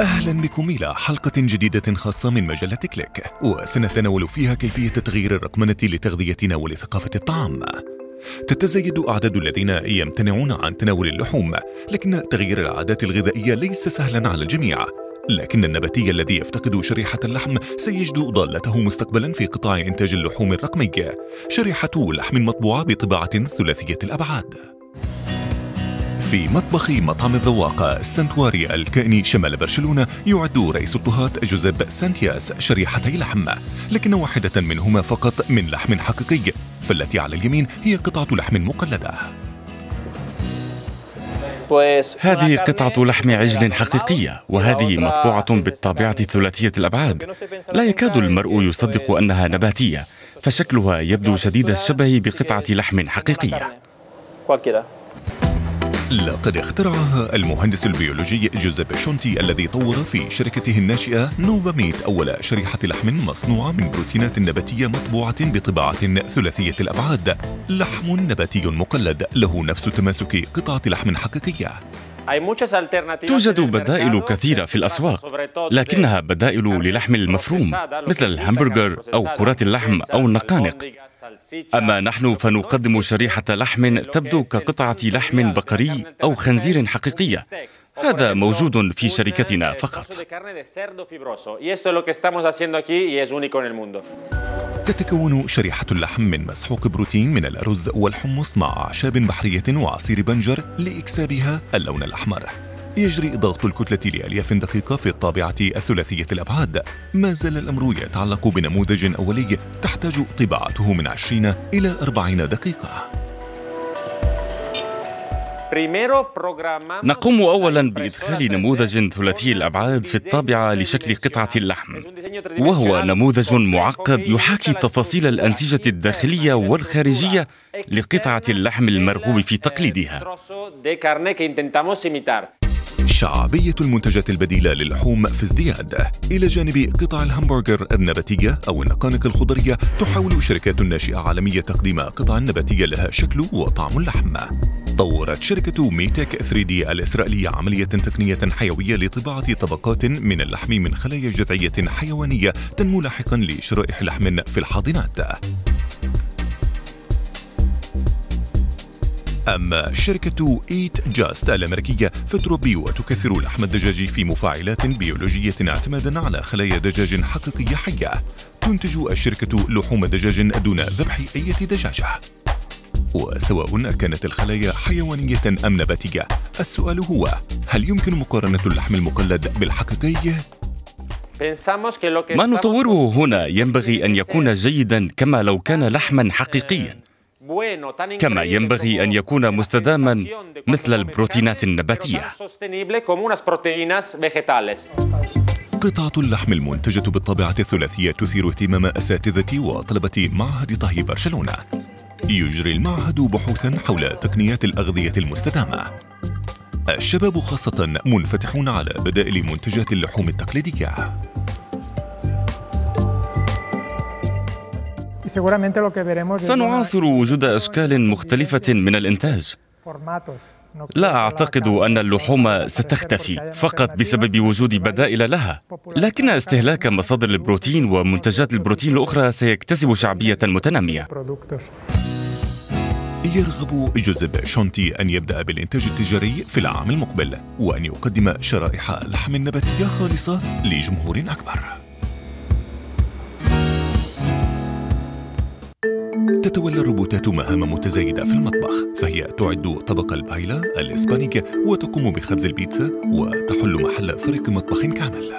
أهلا بكم إلى حلقة جديدة خاصة من مجلة كليك وسنتناول فيها كيفية تغيير الرقمنة لتغذيتنا ولثقافة الطعام. تتزايد أعداد الذين يمتنعون عن تناول اللحوم لكن تغيير العادات الغذائية ليس سهلا على الجميع. لكن النباتي الذي يفتقد شريحة اللحم سيجد ضالته مستقبلا في قطاع إنتاج اللحوم الرقمي شريحة لحم مطبوعة بطباعة ثلاثية الأبعاد. في مطبخ مطعم الذواق السنتواري الكائني شمال برشلونة يعد رئيس الطهاة جوزيب سانتياس شريحتي لحم. لكن واحدة منهما فقط من لحم حقيقي فالتي على اليمين هي قطعة لحم مقلدة. هذه قطعة لحم عجل حقيقية وهذه مطبوعة بالطابعة ثلاثية الأبعاد. لا يكاد المرء يصدق أنها نباتية فشكلها يبدو شديد الشبه بقطعة لحم حقيقية. لقد اخترعها المهندس البيولوجي جوزيب شونتي الذي طور في شركته الناشئة نوفا ميت أول شريحة لحم مصنوعة من بروتينات نباتية مطبوعة بطباعة ثلاثية الأبعاد. لحم نباتي مقلد له نفس تماسك قطعة لحم حقيقية. توجد بدائل كثيرة في الأسواق لكنها بدائل للحم المفروم مثل الهامبرغر أو كرات اللحم أو النقانق أما نحن فنقدم شريحة لحم تبدو كقطعة لحم بقري أو خنزير حقيقية. هذا موجود في شركتنا فقط. تتكون شريحة اللحم من مسحوق بروتين من الأرز والحمص مع أعشاب بحرية وعصير بنجر لإكسابها اللون الأحمر. يجري ضغط الكتلة لألياف دقيقة في الطابعة الثلاثية الأبعاد. ما زال الأمر يتعلق بنموذج أولي تحتاج طباعته من 20 إلى 40 دقيقة. نقوم اولا بإدخال نموذج ثلاثي الأبعاد في الطابعة لشكل قطعة اللحم. وهو نموذج معقد يحاكي تفاصيل الأنسجة الداخلية والخارجية لقطعة اللحم المرغوب في تقليدها. شعبية المنتجات البديلة للحوم في ازدياد. إلى جانب قطع الهمبرجر النباتية أو النقانق الخضرية تحاول شركات ناشئة عالمية تقديم قطع نباتية لها شكل وطعم اللحم طورت شركة ميتك 3 دي الإسرائيلية عملية تقنية حيوية لطباعة طبقات من اللحم من خلايا جذعية حيوانية تنمو لاحقا لشرائح لحم في الحاضنات. أما شركة إيت جاست الأمريكية فتربي وتكثر لحم الدجاج في مفاعلات بيولوجية اعتمادا على خلايا دجاج حقيقية حية. تنتج الشركة لحوم دجاج دون ذبح أي دجاجة. وسواء كانت الخلايا حيوانية أم نباتية السؤال هو هل يمكن مقارنة اللحم المقلد بالحقيقي؟ ما نطوره هنا ينبغي أن يكون جيدا كما لو كان لحما حقيقيا. كما ينبغي أن يكون مستداما مثل البروتينات النباتية. قطعة اللحم المنتجة بالطبيعة الثلاثية تثير اهتمام أساتذة وطلبة معهد طهي برشلونة. يجري المعهد بحوثا حول تقنيات الأغذية المستدامة. الشباب خاصة منفتحون على بدائل منتجات اللحوم التقليدية. سنعاصر وجود أشكال مختلفة من الإنتاج. لا أعتقد أن اللحوم ستختفي فقط بسبب وجود بدائل لها. لكن استهلاك مصادر البروتين ومنتجات البروتين الأخرى سيكتسب شعبية متنامية يرغب جوزيف شونتي أن يبدأ بالإنتاج التجاري في العام المقبل وأن يقدم شرائح لحم نباتية خالصة لجمهور أكبر. تتولى الروبوتات مهام متزايدة في المطبخ فهي تعد طبق البايلا الإسبانية وتقوم بخبز البيتزا وتحل محل فريق مطبخ كامل.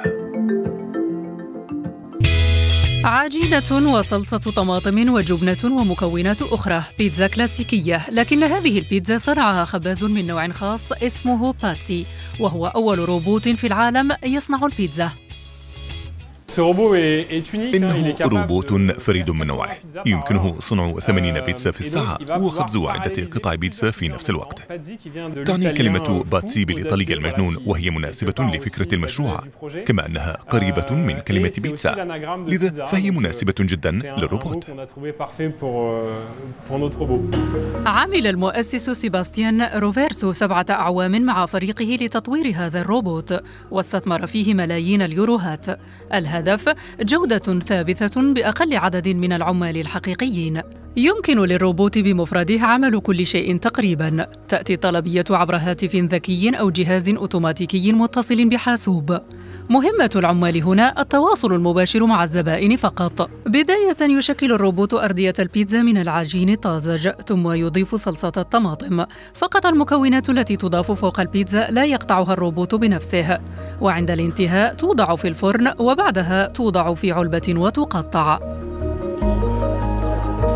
عجينة وصلصة طماطم وجبنة ومكونات أخرى بيتزا كلاسيكية لكن هذه البيتزا صنعها خباز من نوع خاص اسمه باتسي وهو أول روبوت في العالم يصنع البيتزا. إنه روبوت فريد من نوعه. يمكنه صنع 80 euh, بيتزا في الساعة وخبز عدة قطع بيتزا في نفس الوقت. تعني كلمة باتسي بالإيطالية المجنون وهي مناسبة لفكرة المشروع كما أنها قريبة من euh, كلمة بيتزا. لذا فهي مناسبة جدا للروبوت. عمل المؤسس سيباستيان روفيرسو سبعة أعوام مع فريقه لتطوير هذا الروبوت واستثمر فيه ملايين اليوروهات. الهدف جودة ثابتة بأقل عدد من العمال الحقيقيين. يمكن للروبوت بمفرده عمل كل شيء تقريبا. تأتي الطلبية عبر هاتف ذكي أو جهاز أوتوماتيكي متصل بحاسوب. مهمة العمال هنا التواصل المباشر مع الزبائن فقط. بداية يشكل الروبوت أردية البيتزا من العجين الطازج ثم يضيف صلصة الطماطم. فقط المكونات التي تضاف فوق البيتزا لا يقطعها الروبوت بنفسه. وعند الانتهاء توضع في الفرن وبعدها توضع في علبة وتقطع.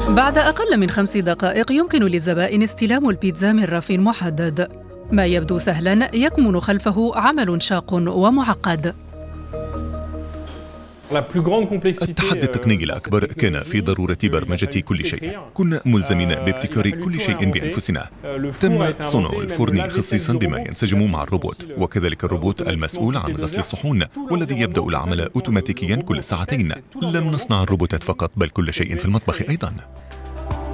بعد أقل من خمس دقائق يمكن للزبائن استلام البيتزا من رف محدد. ما يبدو سهلا يكمن خلفه عمل شاق ومعقد. التحدي euh, التقني الأكبر كان في ضرورة برمجة كل شيء. كنا ملزمين euh, بابتكار كل شيء بأنفسنا. Euh, تم صنع الفرن خصيصا بما ينسجم مع الروبوت. وكذلك الروبوت المسؤول عن غسل الصحون والذي يبدأ العمل أوتوماتيكيا كل ساعتين. لم نصنع الروبوتات فقط بل كل شيء في المطبخ أيضا.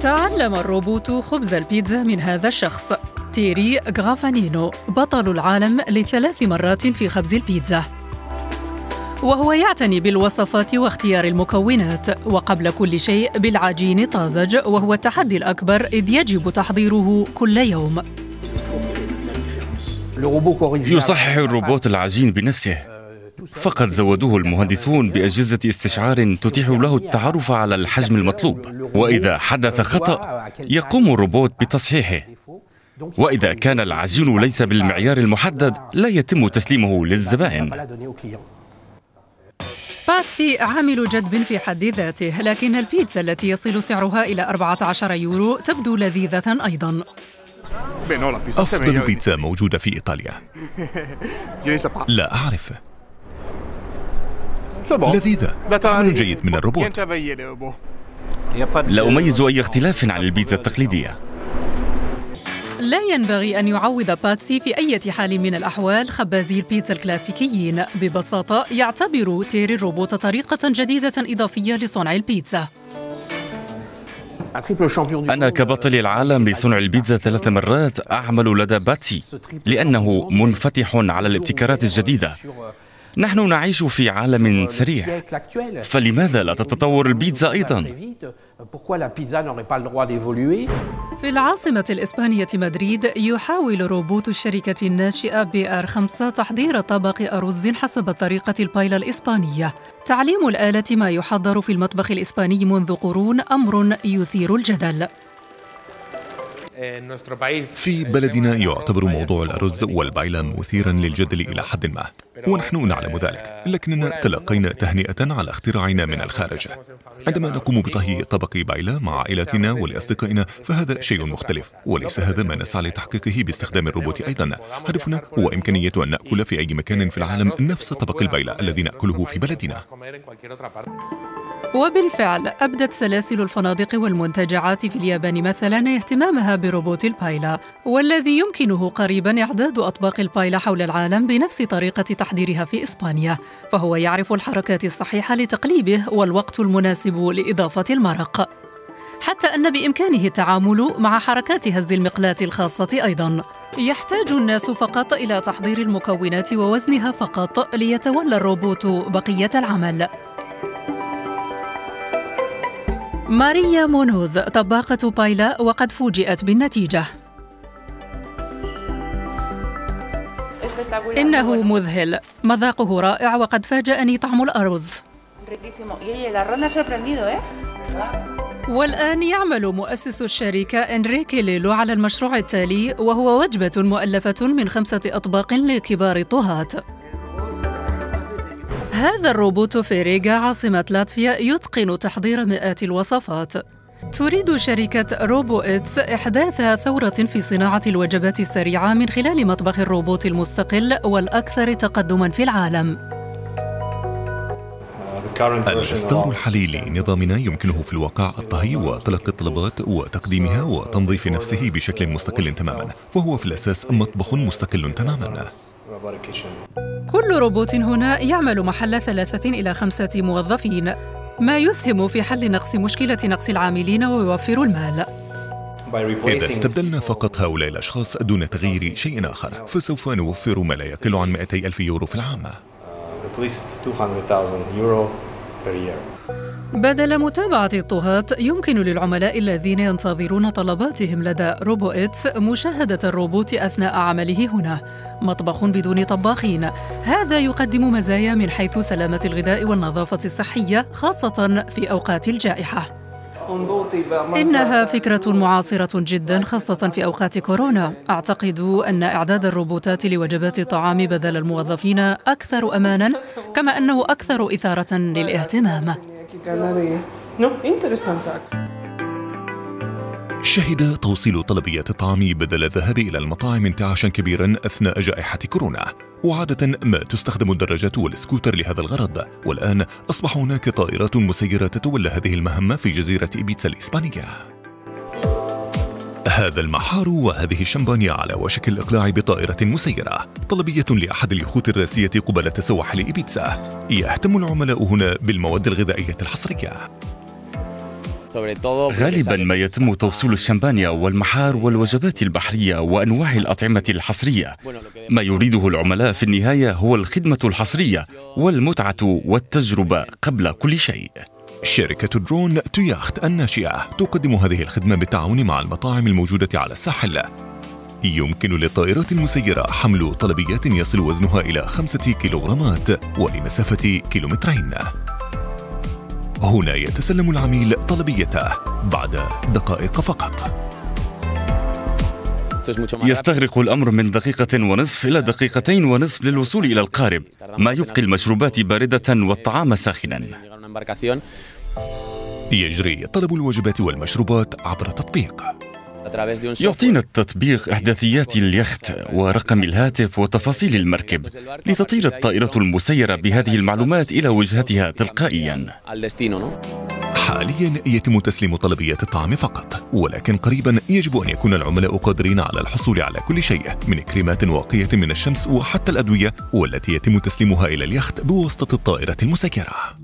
تعلم الروبوت خبز البيتزا من هذا الشخص. تيري غافانينو بطل العالم لثلاث مرات في خبز البيتزا. وهو يعتني بالوصفات واختيار المكونات وقبل كل شيء بالعجين طازج وهو التحدي الأكبر إذ يجب تحضيره كل يوم. يصحح الروبوت العجين بنفسه. فقط زودوه المهندسون بأجهزة استشعار تتيح له التعرف على الحجم المطلوب. وإذا حدث خطأ يقوم الروبوت بتصحيحه. وإذا كان العجين ليس بالمعيار المحدد لا يتم تسليمه للزبائن. باتسي عامل جدب في حد ذاته لكن البيتزا التي يصل سعرها إلى 14 يورو تبدو لذيذة أيضا. أفضل بيتزا. موجودة في إيطاليا. لا أعرف. لذيذة. عمل جيد من الروبوت. لا أميز أي اختلاف عن البيتزا التقليدية. لا ينبغي أن يعوض باتسي في أي حال من الأحوال خبازي البيتزا الكلاسيكيين. ببساطة يعتبر تيري الروبوت طريقة جديدة إضافية لصنع البيتزا. أنا كبطل العالم لصنع البيتزا ثلاث مرات أعمل لدى باتسي لأنه منفتح على الابتكارات الجديدة. نحن نعيش في عالم سريع. فلماذا لا تتطور البيتزا أيضا؟ في العاصمة الإسبانية مدريد يحاول روبوت الشركة الناشئة بي آر 5 تحضير طبق أرز حسب الطريقة البايلا الإسبانية. تعليم الآلة ما يحضر في المطبخ الإسباني منذ قرون أمر يثير الجدل. في بلدنا. يعتبر موضوع الأرز والبايلا مثيرا للجدل إلى حد ما ونحن نعلم ذلك لكننا تلقينا تهنئة على اختراعنا من الخارج. عندما نقوم بطهي طبق بايلا مع عائلتنا ولأصدقائنا فهذا شيء مختلف وليس هذا ما نسعى لتحقيقه باستخدام الروبوت أيضا. هدفنا هو إمكانية أن نأكل في أي مكان في العالم نفس طبق البايلا الذي نأكله في بلدنا. وبالفعل أبدت سلاسل الفنادق والمنتجعات في اليابان مثلا اهتمامها بروبوت البايلا والذي يمكنه قريبا إعداد أطباق البايلا حول العالم بنفس طريقة تحضيرها في إسبانيا فهو يعرف الحركات الصحيحة لتقليبه والوقت المناسب لإضافة المرق. حتى أن بإمكانه التعامل مع حركات هز المقلاة الخاصة أيضا يحتاج الناس فقط إلى تحضير المكونات ووزنها فقط ليتولى الروبوت بقية العمل. ماريا مونوز طباخة بايلا وقد فوجئت بالنتيجة. إنه مذهل. مذاقه رائع وقد فاجأني طعم الأرز. والآن يعمل مؤسس الشركة إنريكي ليلو على المشروع التالي وهو وجبة مؤلفة من خمسة أطباق لكبار الطهاة هذا الروبوت في ريغا عاصمة لاتفيا يتقن تحضير مئات الوصفات تريد شركة روبو إتس إحداث ثورة في صناعة الوجبات السريعة من خلال مطبخ الروبوت المستقل والأكثر تقدماً في العالم. الإصدار الحالي لنظامنا يمكنه في الواقع الطهي وتلقي الطلبات وتقديمها وتنظيف نفسه بشكل مستقل تماما فهو في الأساس مطبخ مستقل تماما كل روبوت هنا يعمل محل ثلاثة إلى خمسة موظفين. ما يسهم في حل نقص مشكلة نقص العاملين ويوفر المال. إذا استبدلنا فقط هؤلاء الأشخاص دون تغيير شيء آخر فسوف نوفر ما لا يقل عن 200 ألف يورو في العام. بدل متابعة الطهاة يمكن للعملاء الذين ينتظرون طلباتهم لدى روبو إتس مشاهدة الروبوت أثناء عمله هنا. مطبخ بدون طباخين. هذا يقدم مزايا من حيث سلامة الغذاء والنظافة الصحية خاصة في أوقات الجائحة. إنها فكرة معاصرة جدا خاصة في أوقات كورونا. أعتقد أن إعداد الروبوتات لوجبات الطعام بدل الموظفين أكثر أمانا كما أنه أكثر إثارة للاهتمام. شهد توصيل طلبيات الطعام بدل الذهاب إلى المطاعم انتعاشا كبيرا أثناء جائحة كورونا. وعادة ما تستخدم الدراجات والسكوتر لهذا الغرض. والآن أصبح هناك طائرات مسيرة تتولى هذه المهمة في جزيرة إيبيتسا الإسبانية. هذا المحار وهذه الشمبانيا على وشك الإقلاع بطائرة مسيرة طلبية لأحد اليخوت الراسية قبالة سواحل إيبيتسا يهتم العملاء هنا بالمواد الغذائية الحصرية. غالبا ما يتم توصيل الشمبانيا والمحار والوجبات البحرية وأنواع الأطعمة الحصرية. ما يريده العملاء في النهاية هو الخدمة الحصرية والمتعة والتجربة قبل كل شيء. شركة درون تياخت الناشئة. تقدم هذه الخدمة بالتعاون مع المطاعم الموجودة على الساحل. يمكن للطائرات المسيرة حمل طلبيات يصل وزنها إلى خمسة كيلوغرامات ولمسافة كيلومترين. هنا يتسلم العميل طلبيته بعد دقائق فقط. يستغرق الأمر من دقيقة ونصف إلى دقيقتين ونصف للوصول إلى القارب. ما يبقي المشروبات باردة والطعام ساخنا. يجري طلب الوجبات والمشروبات عبر تطبيق. يعطينا التطبيق إحداثيات اليخت ورقم الهاتف وتفاصيل المركب لتطير الطائرة المسيرة بهذه المعلومات إلى وجهتها تلقائيا. حاليا يتم تسليم طلبيات الطعام فقط ولكن قريبا يجب أن يكون العملاء قادرين على الحصول على كل شيء من كريمات واقية من الشمس وحتى الأدوية والتي يتم تسليمها إلى اليخت بواسطة الطائرة المسيرة.